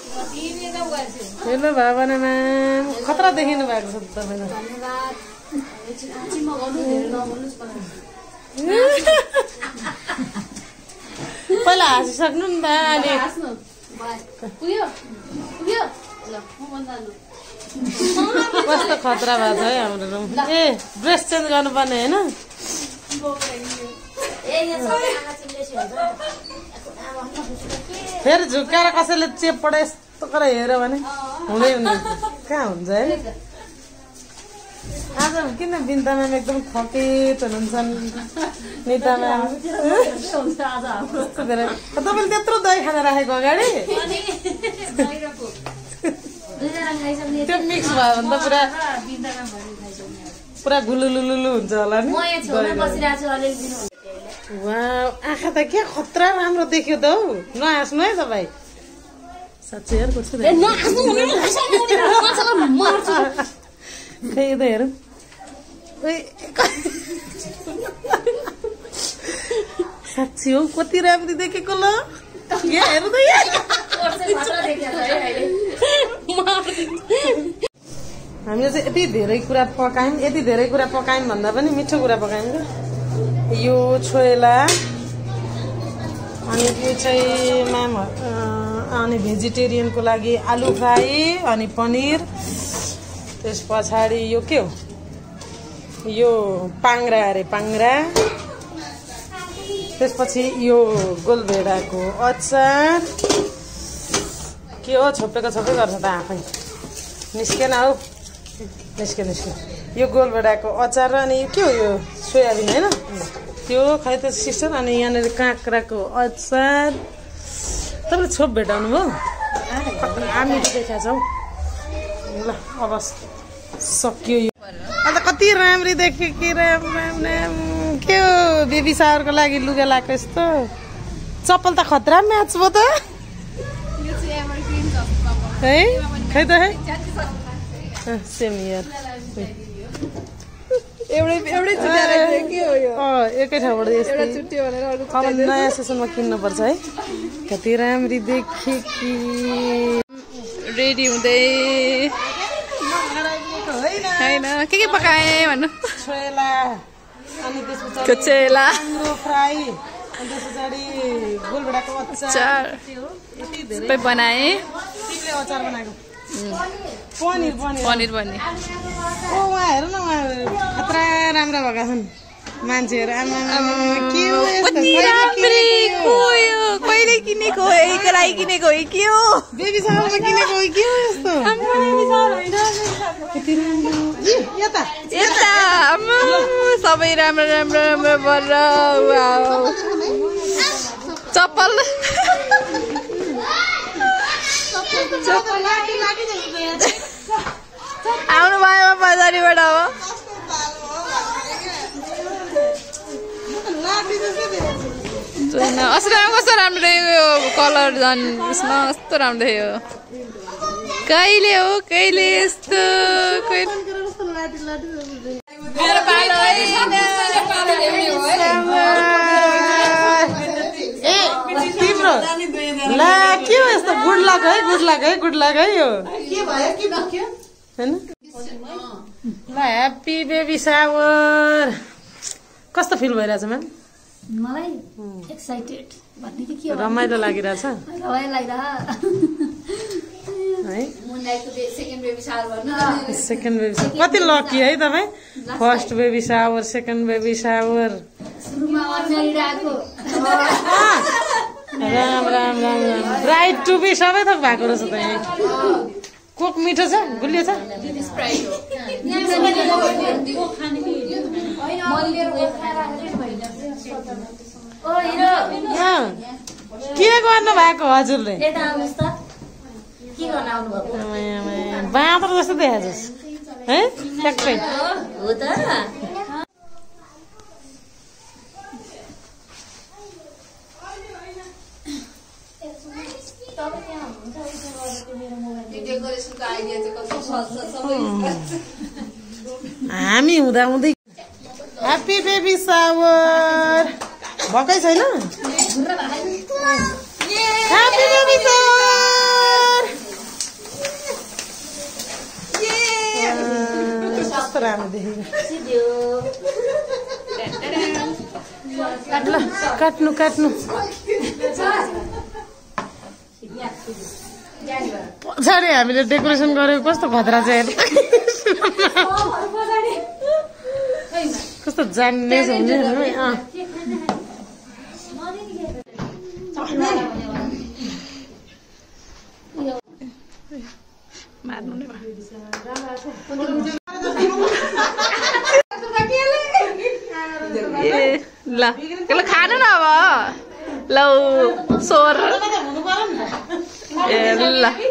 Hello भावनामा खतरा देखिनु भएको छ तपाईँले पहिला हाँसिसक्नु नि त अनि कस्तो खतरा भएको छ है हाम्रो रुम ए ड्रेस चेन्ज गर्नुपर्ने होइन फेरि झुक्काएर कसैले चेपबाट यस्तो गरेर हेऱ्यो भने हुँदै हुँदैन। कहाँ हुन्छ है? आज किन बिन्ता म्याम एकदम थकित हुनुहुन्छ निता म्याम? तपाईँले त्यत्रो दही खाना राखेको अगाडि? त्यो मिक्स भयो भने त पुरा पुरा गुलुलुलुलु हुन्छ होला नि। वा आँखा त के खतरा राम्रो देख्यो त हौ। नहाँस्नु है तपाईँ साँच्चै खै त हेरौँ। साँच्ची हौ कति राम्रो देखेको ल। यहाँ हेर्नु त हामीले चाहिँ यति धेरै कुरा पकायौँ यति धेरै कुरा पकायौँ भन्दा पनि मिठो कुरा पकायौँ क्या। यो छोएला अनि यो चाहिँ म्याम अनि भेजिटेरियनको लागि आलु फ्राई अनि पनिर त्यस पछाडि यो के हो? यो पाङ्रा अरे पाङ्रा। त्यसपछि यो गोलभेडाको अचार। के हो? छोपेको छोपे गर्छ त आफै। निस्केन हौ। निस्क्यो निस्क्यो। यो गोलभेडाको अचार अनि के हो यो? सोयाबिन होइन? त्यो खै त सिस्टर अनि यहाँनिर काँक्राको अचार। तपाईँले छोप भेटाउनु भयो? हामी देखाएको छौँ ल अब सकियो यो। अन्त कति राम्री देख्यो कि राम राम राम। के हो बेबी सावरको लागि लुगा लगाएको यस्तो? चप्पल त खतरा म्याच भयो त। है? खै त है? सेम इयर एउटै एउटै के हो यो? एकै ठाउँबाट चुट्यो भनेर अरू अब नयाँ सेसनमा किन्नुपर्छ है। कति राम्री देखे कि। रेडी हुँदै। होइन के के पकाएँ भन्नु? आङ्ग्रो फ्राई सबै बनाएँ। अचार बनाएको। पनिर पनिर। पनिर पनि ओ उहाँ हेर न उहाँ खतरा राम्रा भएका छन्। मान्छेहरू आमा कहिले किनेको हो किनेको? हो के हो? बेबी सालमा किनेको हो, के हो यस्तो? यता यता। सबै राम्रो राम्रो राम्रो वाउ। चप्पल। आउनु भयो बजारीबाट छैन अस्ति कस्तो राम्रो देख्यो यो कलर झन् उयसमा कस्तो राम्रो देख्यो कहिले हो कहिले यस्तो ए तिम्रो। ला। हो गुड लक है गुड लक है गुड लक है यो। होइन ल ह्याप्पी बेबी सावर कस्तो फिल भइरहेछ म्याम मलाई एक्साइटेड भन्ने कि के हो? रमाइलो लागिरहेछ। रमाइलो है? सेकेन्ड बेबी सावर कति लकी है तपाईँ? First baby shower second baby shower Ram Ram Ram Ram. Bride to be सबै थोक भएको रहेछ त यहाँ। कोक मिठो छ? गुलियो छ। के गर्नु भएको हजुरले? बाँदर जस्तो देखाएछस् है? ट्याक्कै। हामी हुँदा हुँदै ह्याप्पी बेबी सावर भएकै छैन बेबी सावर कस्तो राम्रो देखेको। ल काट्नु काट्नु। पछाडि हामीले डेकोरेसन गरेको कस्तो खतरा चाहिँ। कस्तो जान्ने ल। खानु न अब लौ। सोर ए ल